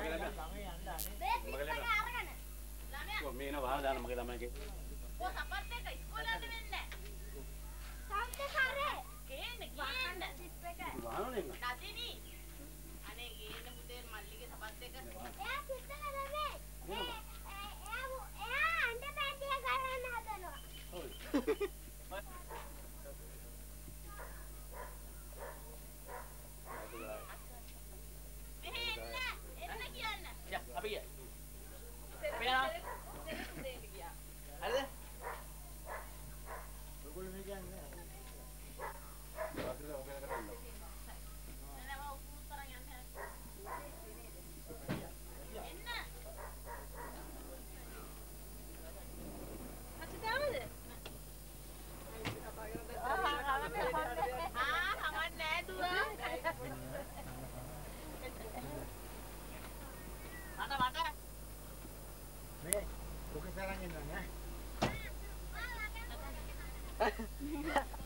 මගේ ළමයා. මේ එන වහලා දාන්න මගේ ළමයා කිව්වා. ඔය සපත් එක ඉස්කෝලේ යන්න වෙන්නේ නැහැ. yeah.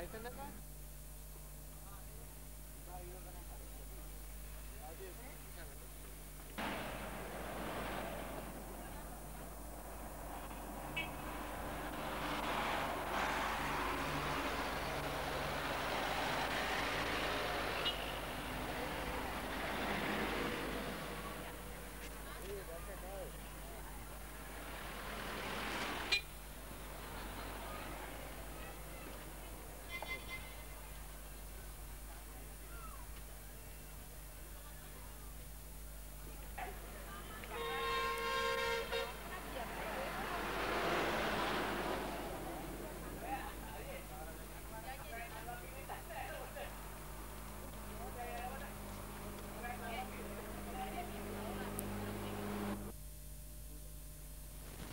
Skype in that time?